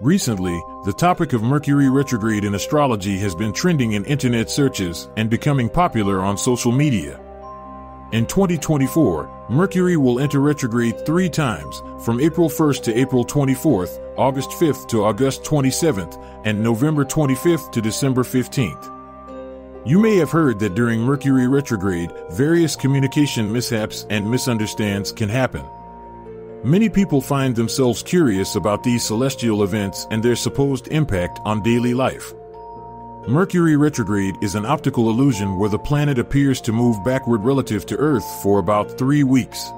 Recently, the topic of Mercury retrograde in astrology has been trending in internet searches and becoming popular on social media. In 2024, Mercury will enter retrograde three times, from April 1st to April 24th, August 5th to August 27th, and November 25th to December 15th. You may have heard that during Mercury retrograde, various communication mishaps and misunderstands can happen. Many people find themselves curious about these celestial events and their supposed impact on daily life. Mercury retrograde is an optical illusion where the planet appears to move backward relative to Earth for about three weeks.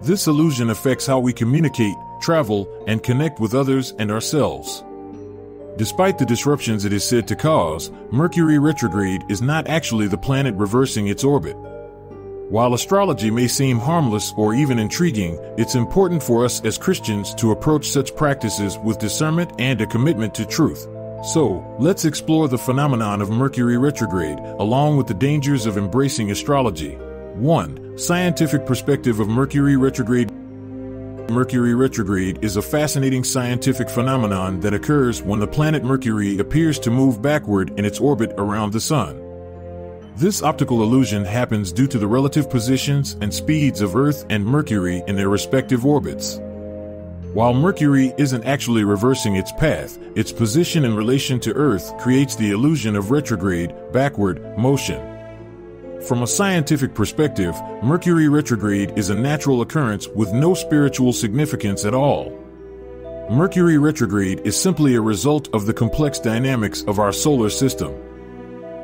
This illusion affects how we communicate, travel, and connect with others and ourselves. Despite the disruptions it is said to cause, Mercury retrograde is not actually the planet reversing its orbit. While astrology may seem harmless or even intriguing, it's important for us as Christians to approach such practices with discernment and a commitment to truth. So, let's explore the phenomenon of Mercury retrograde, along with the dangers of embracing astrology. 1. Scientific perspective of Mercury retrograde. Mercury retrograde is a fascinating scientific phenomenon that occurs when the planet Mercury appears to move backward in its orbit around the Sun. This optical illusion happens due to the relative positions and speeds of Earth and Mercury in their respective orbits. While Mercury isn't actually reversing its path, its position in relation to Earth creates the illusion of retrograde, backward, motion. From a scientific perspective, Mercury retrograde is a natural occurrence with no spiritual significance at all. Mercury retrograde is simply a result of the complex dynamics of our solar system.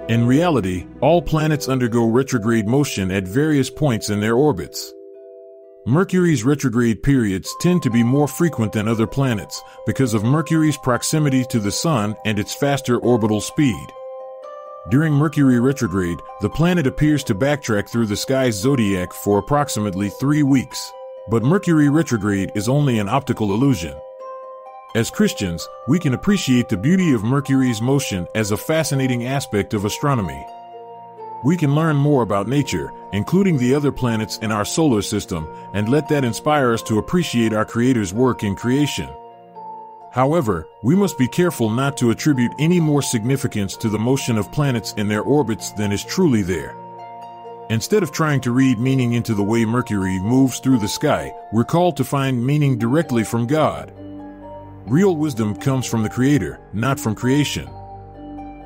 In reality, all planets undergo retrograde motion at various points in their orbits. Mercury's retrograde periods tend to be more frequent than other planets because of Mercury's proximity to the Sun and its faster orbital speed. During Mercury retrograde, the planet appears to backtrack through the sky's zodiac for approximately three weeks. But Mercury retrograde is only an optical illusion. As Christians, we can appreciate the beauty of Mercury's motion as a fascinating aspect of astronomy. We can learn more about nature, including the other planets in our solar system, and let that inspire us to appreciate our Creator's work in creation. However, we must be careful not to attribute any more significance to the motion of planets in their orbits than is truly there. Instead of trying to read meaning into the way Mercury moves through the sky, we're called to find meaning directly from God. Real wisdom comes from the Creator, not from creation.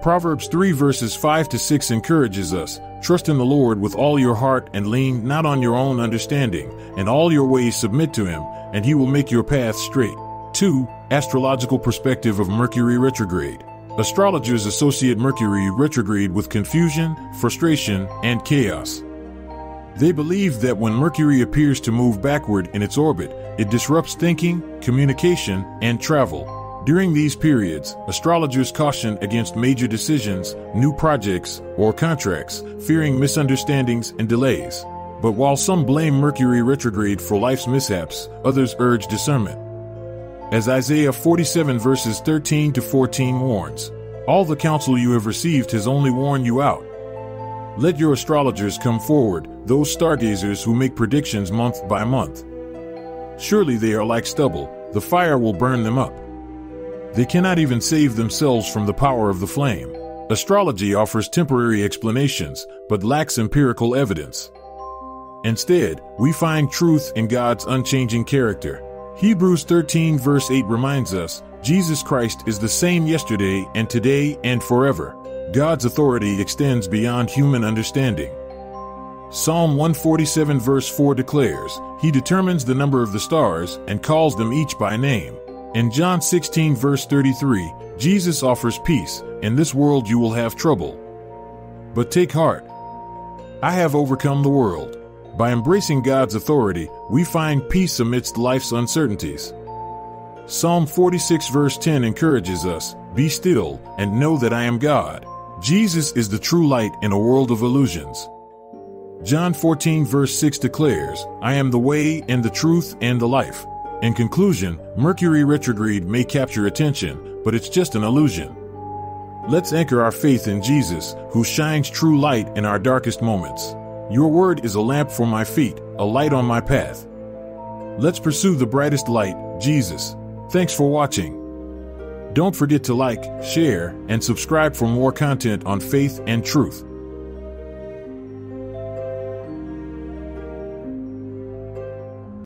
Proverbs 3 verses 5 to 6 encourages us Trust in the Lord with all your heart and lean not on your own understanding, and all your ways submit to Him, and He will make your path straight. 2. Astrological perspective of Mercury retrograde. Astrologers associate Mercury retrograde with confusion, frustration, and chaos. They believe that when Mercury appears to move backward in its orbit, it disrupts thinking, communication, and travel. During these periods, astrologers caution against major decisions, new projects, or contracts, fearing misunderstandings and delays. But while some blame Mercury retrograde for life's mishaps, others urge discernment. As Isaiah 47 verses 13 to 14 warns, all the counsel you have received has only worn you out. Let your astrologers come forward, those stargazers who make predictions month by month. Surely they are like stubble, the fire will burn them up. They cannot even save themselves from the power of the flame. Astrology offers temporary explanations, but lacks empirical evidence. Instead, we find truth in God's unchanging character. Hebrews 13 verse 8 reminds us, Jesus Christ is the same yesterday and today and forever. God's authority extends beyond human understanding. Psalm 147 verse 4 declares, He determines the number of the stars and calls them each by name. In John 16 verse 33, Jesus offers peace, in this world you will have trouble. But take heart. I have overcome the world. By embracing God's authority, we find peace amidst life's uncertainties. Psalm 46 verse 10 encourages us, Be still, and know that I am God. Jesus is the true light in a world of illusions. John 14 verse 6 declares, I am the way and the truth and the life. In conclusion, Mercury retrograde may capture attention, but it's just an illusion. Let's anchor our faith in Jesus, who shines true light in our darkest moments. Your word is a lamp for my feet, a light on my path. Let's pursue the brightest light, Jesus. Thanks for watching. Don't forget to like, share, and subscribe for more content on faith and truth.